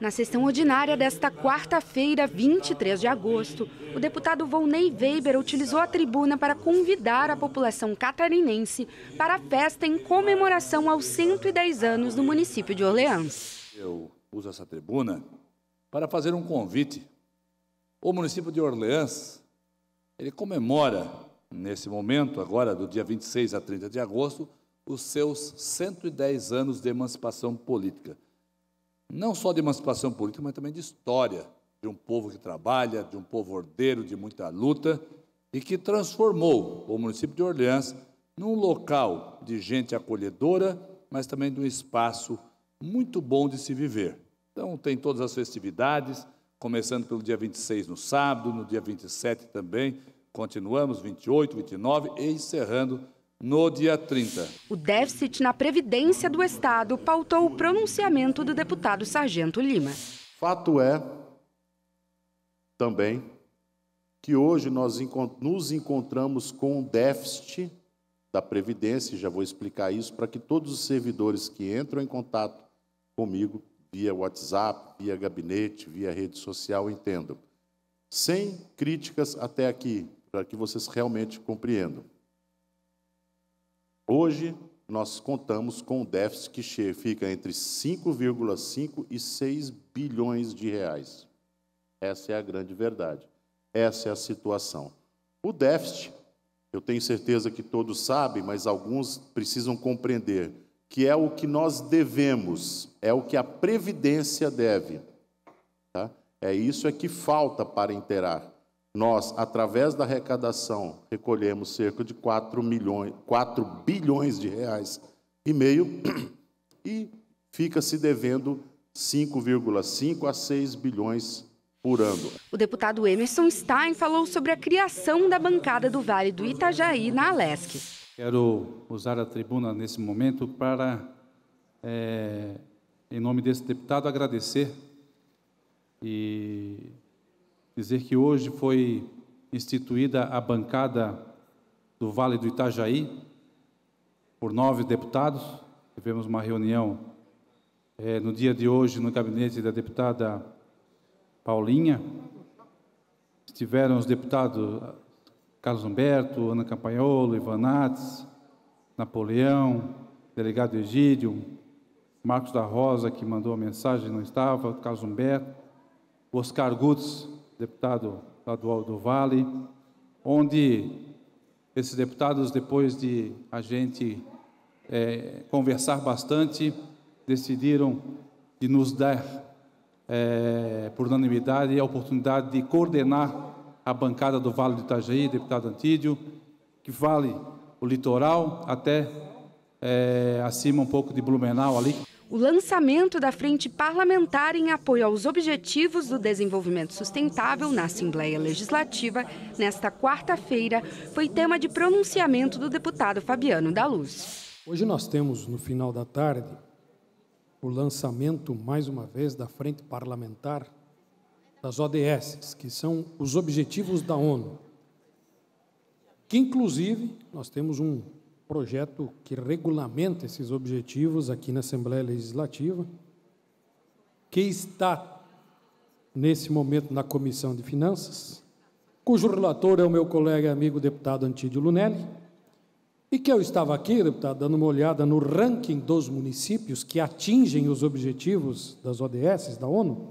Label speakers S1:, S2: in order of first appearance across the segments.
S1: Na sessão ordinária desta quarta-feira, 23 de agosto, o deputado Volney Weber utilizou a tribuna para convidar a população catarinense para a festa em comemoração aos 110 anos do município de Orleans.
S2: Eu uso essa tribuna para fazer um convite. O município de Orleans, ele comemora nesse momento, agora do dia 26 a 30 de agosto, os seus 110 anos de emancipação política não só de emancipação política, mas também de história, de um povo que trabalha, de um povo ordeiro, de muita luta, e que transformou o município de Orleans num local de gente acolhedora, mas também de um espaço muito bom de se viver. Então, tem todas as festividades, começando pelo dia 26 no sábado, no dia 27 também, continuamos 28, 29 e encerrando no dia 30.
S1: O déficit na Previdência do Estado pautou o pronunciamento do deputado Sargento Lima.
S3: Fato é, também, que hoje nós nos encontramos com um déficit da Previdência, já vou explicar isso, para que todos os servidores que entram em contato comigo, via WhatsApp, via gabinete, via rede social, entendam. Sem críticas até aqui, para que vocês realmente compreendam. Hoje, nós contamos com um déficit que fica entre 5,5 e 6 bilhões de reais. Essa é a grande verdade. Essa é a situação. O déficit, eu tenho certeza que todos sabem, mas alguns precisam compreender que é o que nós devemos, é o que a Previdência deve. Tá? É isso é que falta para inteirar nós, através da arrecadação, recolhemos cerca de 4, milhões, 4 bilhões de reais e meio e fica se devendo 5,5 a 6 bilhões por ano.
S1: O deputado Emerson Stein falou sobre a criação da bancada do Vale do Itajaí na Alesc.
S4: Quero usar a tribuna nesse momento para, é, em nome desse deputado, agradecer e dizer que hoje foi instituída a bancada do Vale do Itajaí por nove deputados. Tivemos uma reunião é, no dia de hoje no gabinete da deputada Paulinha. Estiveram os deputados Carlos Humberto, Ana Campanholo, Ivan Nates, Napoleão, delegado Egídio, Marcos da Rosa, que mandou a mensagem, não estava, Carlos Humberto, Oscar Gutz, deputado estadual do Vale, onde esses deputados, depois de a gente é, conversar bastante, decidiram de nos dar, é, por unanimidade, a oportunidade de coordenar a bancada do Vale do Itajaí, deputado Antídio, que vale o litoral até é, acima um pouco de Blumenau ali
S1: o lançamento da Frente Parlamentar em apoio aos Objetivos do Desenvolvimento Sustentável na Assembleia Legislativa, nesta quarta-feira, foi tema de pronunciamento do deputado Fabiano da Luz.
S5: Hoje nós temos, no final da tarde, o lançamento, mais uma vez, da Frente Parlamentar das ODS, que são os Objetivos da ONU, que, inclusive, nós temos um projeto que regulamenta esses objetivos aqui na Assembleia Legislativa, que está nesse momento na Comissão de Finanças, cujo relator é o meu colega e amigo deputado Antídio Lunelli, e que eu estava aqui, deputado, dando uma olhada no ranking dos municípios que atingem os objetivos das ODS da ONU,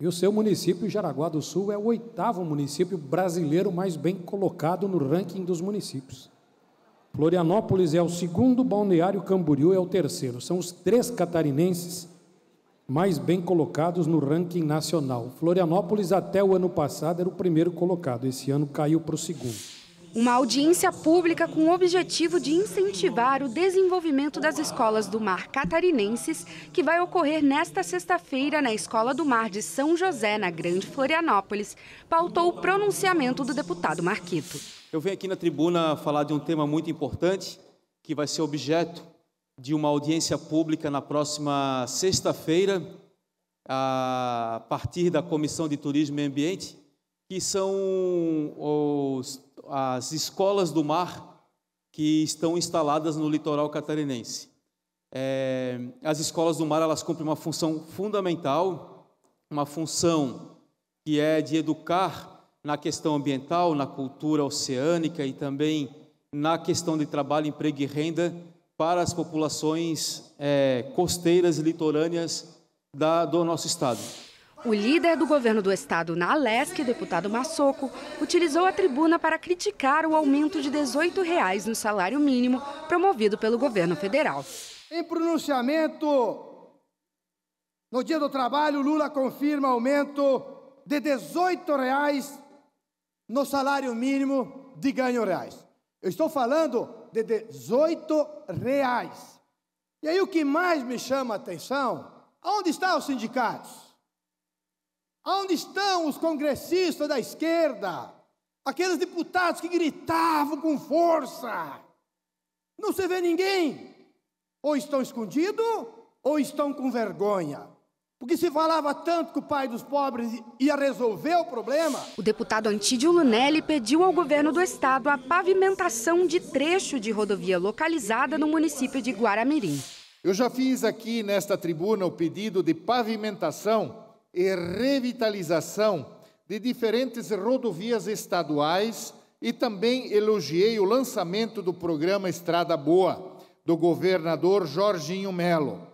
S5: e o seu município, Jaraguá do Sul, é o oitavo município brasileiro mais bem colocado no ranking dos municípios. Florianópolis é o segundo, Balneário Camboriú é o terceiro. São os três catarinenses mais bem colocados no ranking nacional. Florianópolis, até o ano passado, era o primeiro colocado. Esse ano caiu para o segundo.
S1: Uma audiência pública com o objetivo de incentivar o desenvolvimento das escolas do mar catarinenses, que vai ocorrer nesta sexta-feira na Escola do Mar de São José, na Grande Florianópolis, pautou o pronunciamento do deputado Marquito.
S6: Eu venho aqui na tribuna falar de um tema muito importante, que vai ser objeto de uma audiência pública na próxima sexta-feira, a partir da Comissão de Turismo e Ambiente, que são os, as escolas do mar que estão instaladas no litoral catarinense. É, as escolas do mar elas cumprem uma função fundamental, uma função que é de educar na questão ambiental, na cultura oceânica e também na questão de trabalho, emprego e renda para as populações é, costeiras e litorâneas da, do nosso estado.
S1: O líder do governo do estado na Alesc, deputado Massoco, utilizou a tribuna para criticar o aumento de 18 reais no salário mínimo promovido pelo governo federal.
S7: Em pronunciamento, no Dia do Trabalho, Lula confirma aumento de 18 reais no salário mínimo de ganho reais. Eu estou falando de 18 reais. E aí o que mais me chama a atenção, onde estão os sindicatos? Onde estão os congressistas da esquerda? Aqueles deputados que gritavam com força. Não se vê ninguém. Ou estão escondidos, ou estão com vergonha. Porque se falava tanto que o pai dos pobres ia resolver o problema.
S1: O deputado Antídio Lunelli pediu ao governo do estado a pavimentação de trecho de rodovia localizada no município de Guaramirim.
S8: Eu já fiz aqui nesta tribuna o pedido de pavimentação e revitalização de diferentes rodovias estaduais e também elogiei o lançamento do programa Estrada Boa, do governador Jorginho Melo.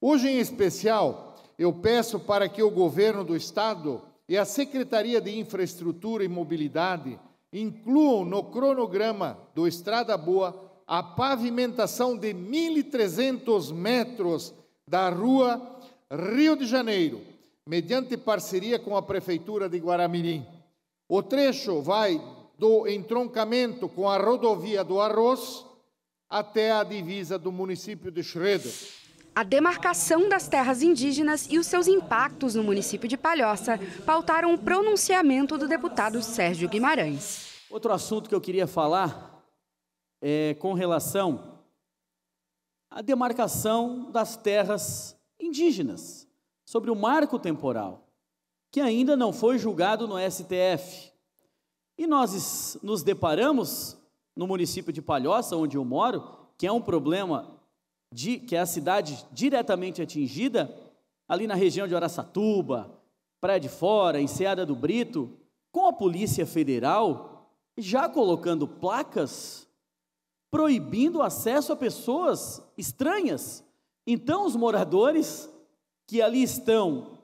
S8: Hoje, em especial, eu peço para que o governo do estado e a Secretaria de Infraestrutura e Mobilidade incluam no cronograma do Estrada Boa a pavimentação de 1.300 metros da rua Rio de Janeiro, mediante parceria com a Prefeitura de Guaramirim. O trecho vai do entroncamento com a rodovia do Arroz até a divisa do município de Schroeder.
S1: A demarcação das terras indígenas e os seus impactos no município de Palhoça pautaram o pronunciamento do deputado Sérgio Guimarães.
S9: Outro assunto que eu queria falar é com relação à demarcação das terras indígenas sobre o marco temporal, que ainda não foi julgado no STF. E nós nos deparamos no município de Palhoça, onde eu moro, que é um problema de que é a cidade diretamente atingida, ali na região de Araçatuba, Praia de Fora, Enseada do Brito, com a Polícia Federal já colocando placas proibindo o acesso a pessoas estranhas. Então os moradores que ali estão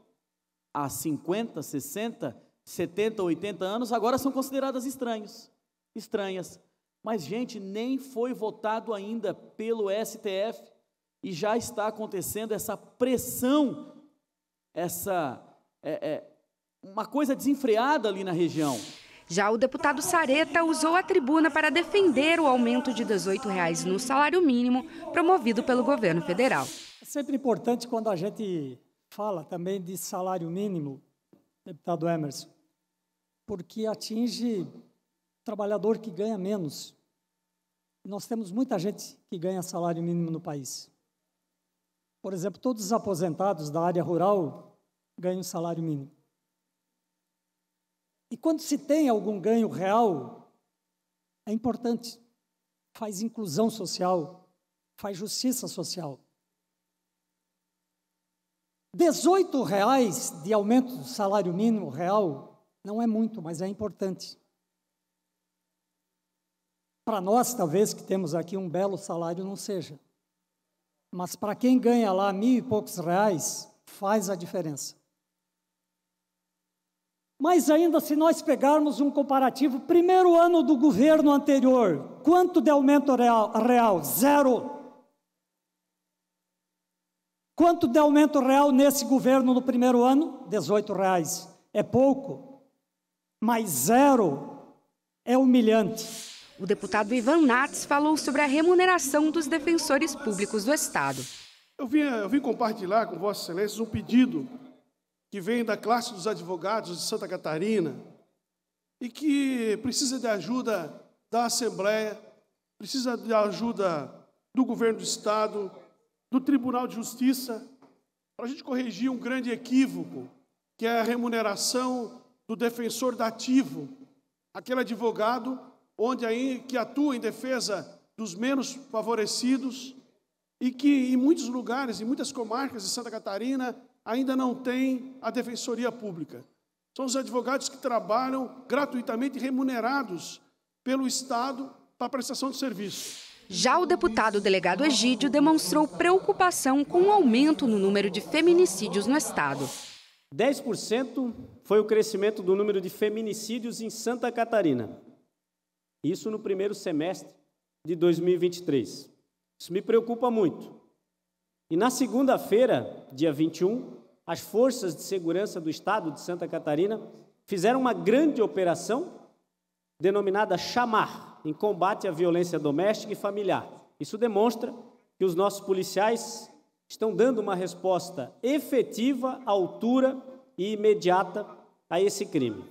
S9: há 50, 60, 70, 80 anos, agora são consideradas estranhos, estranhas. Mas, gente, nem foi votado ainda pelo STF e já está acontecendo essa pressão, essa é, é, uma coisa desenfreada ali na região.
S1: Já o deputado Sareta usou a tribuna para defender o aumento de 18 reais no salário mínimo promovido pelo governo federal.
S10: Sempre importante quando a gente fala também de salário mínimo, deputado Emerson, porque atinge o trabalhador que ganha menos. Nós temos muita gente que ganha salário mínimo no país. Por exemplo, todos os aposentados da área rural ganham salário mínimo. E quando se tem algum ganho real, é importante. Faz inclusão social, faz justiça social. 18 reais de aumento do salário mínimo real não é muito, mas é importante. Para nós, talvez, que temos aqui um belo salário, não seja. Mas para quem ganha lá mil e poucos reais, faz a diferença. Mas ainda se nós pegarmos um comparativo, primeiro ano do governo anterior, quanto de aumento real? real? Zero. Quanto de aumento real nesse governo no primeiro ano? 18 reais. É pouco, mas zero é humilhante.
S1: O deputado Ivan Nats falou sobre a remuneração dos defensores públicos do Estado.
S11: Eu vim, eu vim compartilhar com Vossa Excelência um pedido que vem da classe dos advogados de Santa Catarina e que precisa de ajuda da Assembleia, precisa de ajuda do governo do Estado, do Tribunal de Justiça para a gente corrigir um grande equívoco, que é a remuneração do defensor dativo, aquele advogado onde aí que atua em defesa dos menos favorecidos e que em muitos lugares, em muitas comarcas de Santa Catarina, ainda não tem a defensoria pública. São os advogados que trabalham gratuitamente remunerados pelo Estado para a prestação de serviço.
S1: Já o deputado delegado Egídio demonstrou preocupação com o aumento no número de feminicídios no estado.
S12: 10% foi o crescimento do número de feminicídios em Santa Catarina. Isso no primeiro semestre de 2023. Isso me preocupa muito. E na segunda-feira, dia 21, as forças de segurança do estado de Santa Catarina fizeram uma grande operação denominada Chamar, em combate à violência doméstica e familiar. Isso demonstra que os nossos policiais estão dando uma resposta efetiva, à altura e imediata a esse crime.